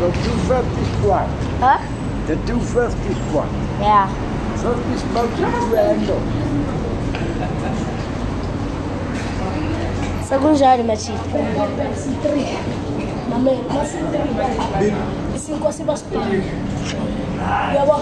first is one. Hã? The two first is one. Yeah. First is multiple angle. Second jari machi. Mame, cinco isin ko si Baspi. Yawa.